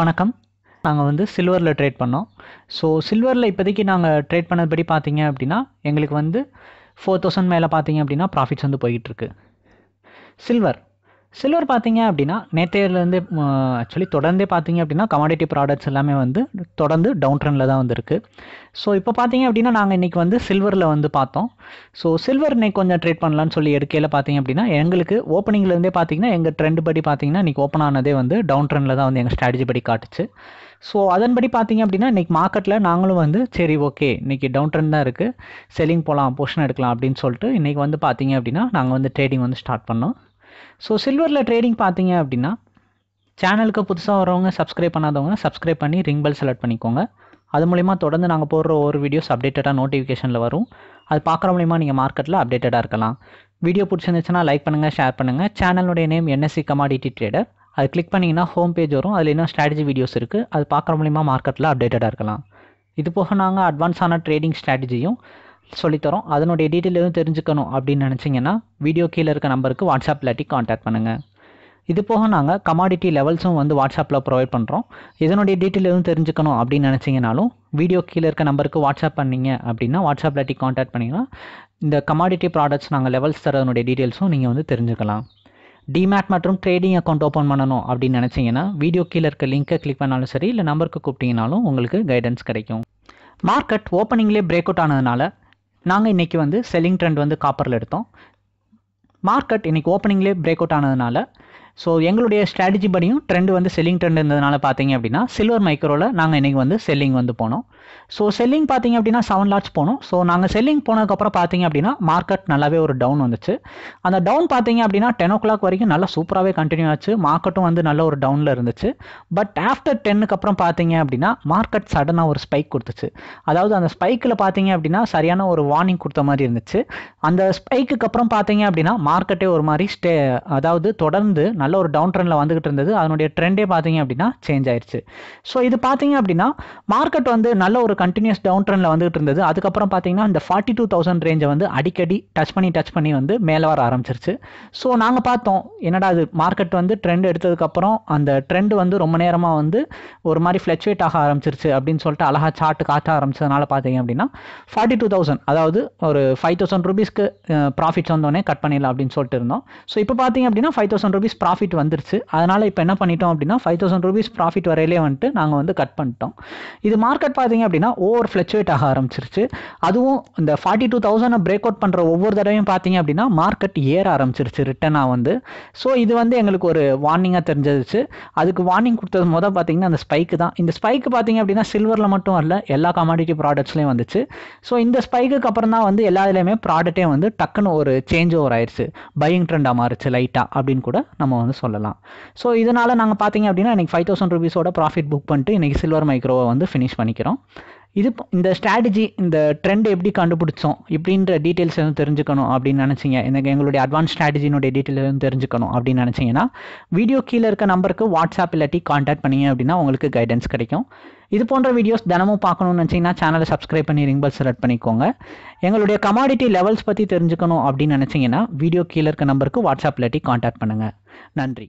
வணக்கம். நாங்கள் வந்து சில்வரில் ட்ரேட் பண்ணோம். ஸோ சில்வரில் இப்போதைக்கு நாங்கள் ட்ரேட் பண்ணதுபடி பார்த்தீங்க அப்படின்னா எங்களுக்கு வந்து ஃபோர் தௌசண்ட் மேலே பார்த்தீங்க அப்படின்னா ப்ராஃபிட்ஸ் வந்து போயிட்டுருக்கு சில்வர் சில்வர் பார்த்தீங்க அப்படின்னா நேற்றையிலேருந்து ஆக்சுவலி தொடர்ந்தே பார்த்தீங்க அப்படின்னா கமாடிட்டி ப்ராடக்ட்ஸ் எல்லாமே வந்து தொடர்ந்து டவுன் ட்ரெண்டில் தான் வந்திருக்கு. ஸோ இப்போ பார்த்தீங்க அப்படின்னா நாங்கள் இன்றைக்கி வந்து சில்வரில் வந்து பார்த்தோம். ஸோ சில்வர் இன்னைக்கு கொஞ்சம் ட்ரேட் பண்ணலான்னு சொல்லி எடுக்கையில் பார்த்தீங்க அப்படின்னா எங்களுக்கு ஓப்பனிங்லேருந்தே பார்த்தீங்கன்னா எங்கள் ட்ரெண்ட் படி பார்த்தீங்கன்னா இன்றைக்கி ஓப்பன் ஆனதே வந்து டவுன் ட்ரெண்டில் தான் வந்து எங்கள் ஸ்ட்ராட்டஜி படி காட்டுச்சு. ஸோ அதன்படி பார்த்தீங்க அப்படின்னா இன்றைக்கி மார்க்கெட்டில் நாங்களும் வந்து சரி ஓகே இன்றைக்கி டவுன் ட்ரெண்ட் தான் இருக்குது செல்லிங் போகலாம் போர்ஷன் எடுக்கலாம் அப்படின்னு சொல்லிட்டு இன்றைக்கி வந்து பார்த்தீங்க அப்படின்னா நாங்கள் வந்து ட்ரேடிங் வந்து ஸ்டார்ட் பண்ணோம். ஸோ சில்வரில் ட்ரேடிங் பார்த்தீங்க அப்படின்னா சேனலுக்கு புதுசாக வரவங்க சப்ஸ்கிரைப் பண்ணாதவங்க சப்ஸ்கிரைப் பண்ணி ரிங் பெல் செலக்ட் பண்ணிக்கோங்க. அது மூலிமா தொடர்ந்து நாங்கள் போடுற ஒரு வீடியோஸ் அப்டேட்டடாக நோட்டிஃபிகேஷனில் வரும். அது பார்க்குற மூலிமா நீங்கள் மார்க்கெட்டில் அப்டேட்டடாக இருக்கலாம். வீடியோ பிடிச்சிருந்துச்சுன்னா லைக் பண்ணுங்கள் ஷேர் பண்ணுங்கள் சேனலுடைய நேம் என்எஸ்சி கமாடிட்டி ட்ரேடர் அது கிளிக் பண்ணிங்கன்னா ஹோம் பேஜ் வரும். அதில் இன்னும் ஸ்ட்ராட்டஜி வீடியோஸ் இருக்குது அது பார்க்குற மூலிமா மார்க்கெட்டில் அப்டேட்டடாக இருக்கலாம். இது போக நாங்கள் அட்வான்ஸான ட்ரேடிங் ஸ்ட்ராட்டஜியும் சொல்லித்தரோம். அதனுடைய டீட்டெயில் எதுவும் தெரிஞ்சுக்கணும் அப்படின்னு நினச்சிங்கன்னா வீடியோ கீழே இருக்க நம்பருக்கு வாட்ஸ்அப் இல்லாட்டி காண்டாக்ட் பண்ணுங்கள் இது போக நாங்கள் கமாடிட்டி லெவல்ஸும் வந்து வாட்ஸ்அப்பில் ப்ரொவைட் பண்ணுறோம் இதனுடைய டீட்டெயில் எதுவும் தெரிஞ்சுக்கணும் அப்படின்னு நினச்சிங்கனாலும் வீடியோ கீழே இருக்க நம்பருக்கு வாட்ஸ்அப் பண்ணீங்க அப்படின்னா வாட்ஸ்அப் இல்லாட்டி காண்டாக்ட் பண்ணிங்கன்னா இந்த கமாடிட்டி ப்ராடக்ட்ஸ் நாங்கள் லெவல்ஸ் தரதனுடைய டீட்டெயில்ஸும் நீங்கள் வந்து தெரிஞ்சுக்கலாம். டிமேட் மற்றும் ட்ரேடிங் அக்கௌண்ட் ஓப்பன் பண்ணணும் அப்படின்னு நினச்சிங்கன்னா வீடியோ கீழே இருக்க லிங்க்கை கிளிக் பண்ணாலும் சரி இல்லை நம்பருக்கு கூப்பிட்டிங்கனாலும் உங்களுக்கு கைடன்ஸ் கிடைக்கும். மார்க்கெட் ஓப்பனிங்லேயே பிரேக் அவுட் ஆனதுனால நாங்கள் இன்றைக்கி வந்து செல்லிங் ட்ரெண்ட் வந்து காப்பரில் எடுத்தோம். மார்க்கெட் இன்றைக்கி ஓப்பனிங்லேயே பிரேக் அவுட் ஆனதுனால ஸோ எங்களுடைய ஸ்ட்ராட்டஜி படியும் ட்ரெண்ட் வந்து செல்லிங் ட்ரெண்ட் இருந்ததுனால பார்த்தீங்க அப்படின்னா சில்வர் மைக்ரோவில் நாங்கள் இன்றைக்கி வந்து செல்லிங் வந்து போனோம். ஸோ செல்லிங் பார்த்தீங்க அப்படின்னா செவன் லாட்ஸ் போனோம். ஸோ நாங்கள் செல்லிங் போனதுக்கப்புறம் பார்த்தீங்க அப்படின்னா மார்க்கெட் நல்லாவே ஒரு டவுன் வந்துச்சு. அந்த டவுன் பார்த்தீங்க அப்படின்னா டென் ஓ கிளாக் வரைக்கும் நல்லா சூப்பராகவே கண்டினியூ ஆச்சு. மார்க்கெட்டும் வந்து நல்ல ஒரு டவுனில் இருந்துச்சு. பட் ஆஃப்டர் டென்னுக்கு அப்புறம் பார்த்தீங்க அப்படின்னா மார்க்கெட் சடனாக ஒரு ஸ்பைக் கொடுத்துச்சு. அதாவது அந்த ஸ்பைக்கில் பார்த்தீங்க அப்படின்னா சரியான ஒரு வார்னிங் கொடுத்த மாதிரி இருந்துச்சு. அந்த ஸ்பைக்குக்கு அப்புறம் பார்த்தீங்க அப்படின்னா மார்க்கெட்டே ஒரு மாதிரி ஸ்டே அதாவது தொடர்ந்து நல்ல ஒரு டவுன் ட்ரெண்டில் வந்துகிட்டு இருந்தது. அதனுடைய ட்ரெண்டே பார்த்தீங்க அப்படின்னா சேஞ்ச் ஆயிடுச்சு ஸோ இது பார்த்தீங்க அப்படின்னா மார்க்கெட் வந்து நல்ல ஒரு கண்டினியூஸ் டவுன் ட்ரெண்டில் வந்துட்டு இருந்தது. அதுக்கப்புறம் பார்த்தீங்கன்னா இந்த ஃபார்ட்டி டூ தௌசண்ட் ரேஞ்சை வந்து அடிக்கடி டச் பண்ணி டச் பண்ணி வந்து மேலே வர ஆரம்பிச்சிருச்சு. ஸோ நாங்கள் பார்த்தோம் என்னடா அது மார்க்கெட் வந்து ட்ரெண்ட் எடுத்ததுக்கப்புறம் அந்த ட்ரெண்ட் வந்து ரொம்ப நேரமாக வந்து ஒரு மாதிரி ஃப்ளக்சுவேட் ஆக ஆரம்பிச்சிருச்சு அப்படின்னு சொல்லிட்டு அழகாக சார்ட்டு காட்ட ஆரம்பிச்சதுனால பார்த்தீங்க அப்படின்னா ஃபார்ட்டி டூ தௌசண்ட் அதாவது ஒரு ஃபைவ் தௌசண்ட் ருபீஸ்க்கு ப்ராஃபிட்ஸ் வந்தோடனே கட் பண்ணிடலாம் அப்படின்னு சொல்லிட்டு இருந்தோம். ஸோ இப்போ பார்த்தீங்க அப்படின்னா ஃபைவ் தௌசண்ட் ருபீஸ் ப்ராஃபிட் வந்துருச்சு. அதனால் இப்போ என்ன பண்ணிட்டோம் அப்படின்னா ஃபைவ் தௌசண்ட் ருபீஸ் ப்ராஃபிட் வரையிலே வந்துட்டு நாங்கள் வந்து கட் பண்ணிட்டோம். இது மார்க்கெட் பார்த்தீங்க அப்படின்னா ஓவர் ஃப்ளக்சுவேட் ஆக ஆரம்பிச்சிருச்சு. அதுவும் இந்த forty two thousand break out பண்ணுற ஒவ்வொரு தடவையும் பார்த்தீங்க அப்படின்னா மார்க்கெட் ஏற ஆரம்பிச்சிருச்சு ரிட்டனாக வந்து. ஸோ இது வந்து எங்களுக்கு ஒரு வார்னிங்காக தெரிஞ்சிருச்சு. அதுக்கு வார்னிங் கொடுத்தது மொதல் பார்த்தீங்கன்னா அந்த ஸ்பைக்கு தான். இந்த ஸ்பைக்கு பார்த்தீங்க அப்படின்னா சில்வரில் மட்டும் வரல எல்லா கமாடிட்டி ப்ராடக்ட்ஸ்லேயும் வந்துச்சு. ஸோ இந்த ஸ்பைக்குக்கு அப்புறம் தான் வந்து எல்லா இதுலேயுமே ப்ராடக்ட்டே வந்து டக்குன்னு ஒரு சேஞ்ச் ஓவர் ஆயிடுச்சு பையிங் ட்ரெண்டாக மாறுச்சு லைட்டாக அப்படின்னு கூட நம்ம வந்து சொல்லலாம். ஸோ இதனால் நாங்கள் பார்த்தீங்க அப்படின்னா இன்றைக்கி ஃபைவ் தௌசண்ட் ருபீஸோட ப்ராஃபிட் புக் பண்ணிட்டு இன்றைக்கி சில்வர் மைக்ரோவை வந்து ஃபினிஷ் பண்ணிக்கிறோம். இது இந்த ஸ்ட்ராட்டஜி இந்த ட்ரெண்ட் எப்படி கண்டுபிடிச்சோம்? இப்படின்ற டீட்டெயில்ஸ் எதுவும் தெரிஞ்சுக்கணும் அப்படின்னு நினச்சிங்க. எனக்கு எங்களுடைய அட்வான்ஸ் ஸ்ட்ராட்டஜினுடைய டீட்டெயில் எதுவும் தெரிஞ்சுக்கணும் அப்படின்னு நினச்சிங்கன்னா வீடியோ கீழே இருக்க நம்பருக்கு வாட்ஸ்அப் இல்லாட்டி காண்டாக்ட் பண்ணிங்க அப்படின்னா உங்களுக்கு கைடன்ஸ் கிடைக்கும். இது போன்ற வீடியோஸ் தினமும் பார்க்கணும்னு நினச்சிங்கன்னா சேனலை சப்ஸ்கிரைப் பண்ணி ரிங் பெல் செலக்ட் பண்ணிக்கோங்க. எங்களுடைய கமாடிட்டி லெவல்ஸ் பற்றி தெரிஞ்சுக்கணும் அப்படின்னு நினச்சிங்கன்னா வீடியோ கீழே இருக்க நம்பருக்கு வாட்ஸ்அப் இல்லாட்டி காண்டாக்ட் பண்ணுங்கள் நன்றி.